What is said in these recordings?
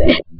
え っ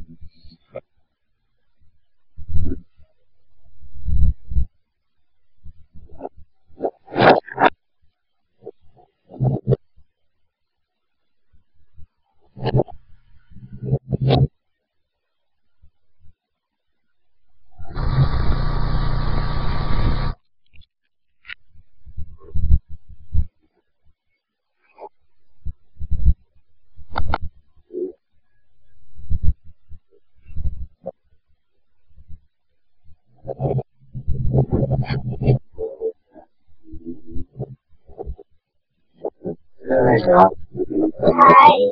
願いします。はい。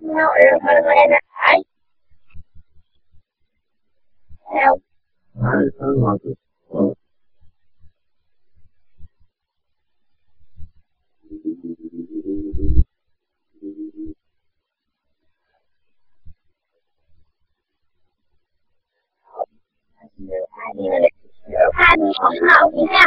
No, era para Mariana. Ay. Help. I love it. Well, Hai đi mà Hai đi không hậu gì nha.